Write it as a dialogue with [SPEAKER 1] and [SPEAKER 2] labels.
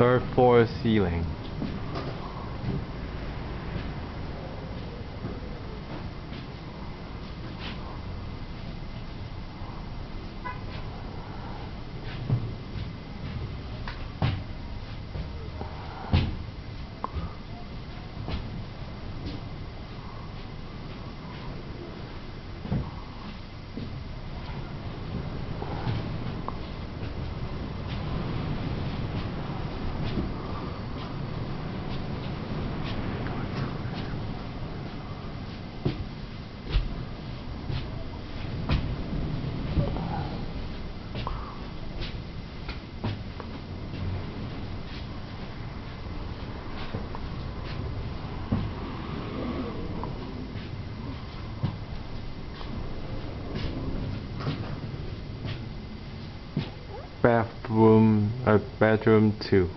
[SPEAKER 1] Third floor ceiling. Bathroom, uh, bedroom two.